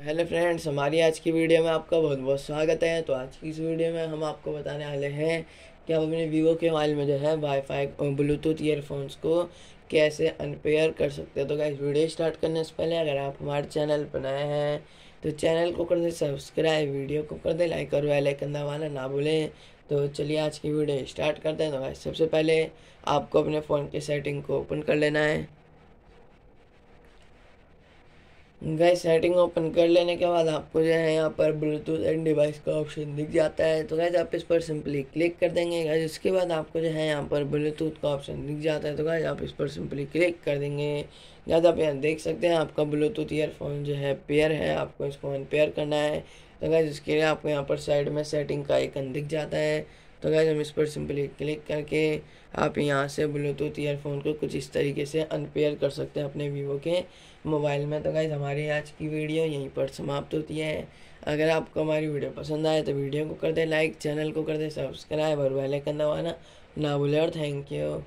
Hello friends, हमारी आज की वीडियो में आपका बहुत बहुत स्वागत है। तो आज की इस वीडियो में हम आपको बताने वाले हैं कि आप अपने वीवो के मोबाइल में जो है वाईफाई ब्लूटूथ ईयरफोन्स को कैसे अनपेयर कर सकते हैं। तो गाइस वीडियो स्टार्ट करने से पहले अगर आप हमारे चैनल पर नए हैं तो चैनल को कर दे सब्सक्राइब वीडियो को कर दे लाइक और वेल आइकन दबाना ना भूलें। तो चलिए आज की वीडियो स्टार्ट करते हैं। तो गाइस सबसे पहले आपको अपने फ़ोन की सेटिंग को ओपन कर लेना है। गैस सेटिंग ओपन कर लेने के बाद आपको जो है यहाँ पर ब्लूटूथ एंड डिवाइस का ऑप्शन दिख जाता है। तो गैस आप इस पर सिंपली क्लिक कर देंगे। गैस इसके बाद आपको जो है यहाँ पर ब्लूटूथ का ऑप्शन दिख जाता है। तो गैस आप इस पर सिंपली क्लिक कर देंगे। गैस आप यहाँ देख सकते हैं आपका ब्लूटूथ ईयरफोन जो है पेयर है। आपको इसको अनपेयर करना है। तो गैस इसके लिए आपको यहाँ पर साइड में सेटिंग का आइकन दिख जाता है। तो गैस हम इस पर सिंपली क्लिक करके आप यहाँ से ब्लूटूथ ईयरफोन को कुछ इस तरीके से अनपेयर कर सकते हैं अपने वीवो के मोबाइल में। तो गैस हमारी आज की वीडियो यहीं पर समाप्त होती है। अगर आपको हमारी वीडियो पसंद आए तो वीडियो को कर दे लाइक चैनल को कर दे सब्सक्राइब और बेल आइकन दबाना ना भूले और थैंक यू